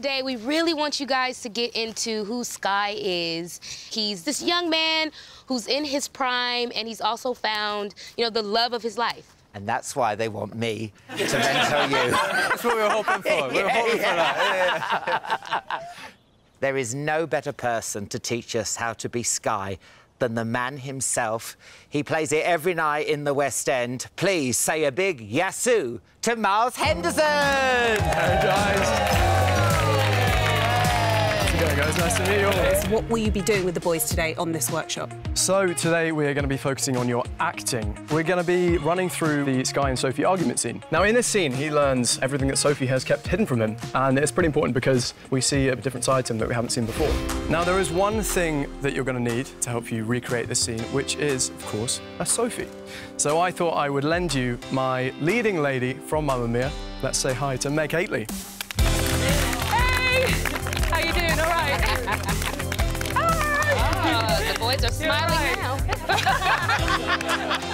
today, we really want you guys to get into who Sky is. He's this young man who's in his prime, and he's also found, you know, the love of his life. And that's why they want me to mentor you. That's what we were hoping for. We were hoping for that. There is no better person to teach us how to be Sky than the man himself. He plays it every night in the West End. Please say a big yassoo to Miles Henderson. Guys? Nice to meet you all. What will you be doing with the boys today on this workshop? So today we are going to be focusing on your acting. We're going to be running through the Sky and Sophie argument scene. Now in this scene he learns everything that Sophie has kept hidden from him and it's pretty important because we see a different side to him that we haven't seen before. Now there is one thing that you're going to need to help you recreate this scene which is of course a Sophie. So I thought I would lend you my leading lady from Mamma Mia. Let's say hi to Meg Hateley. Boys are smiling now.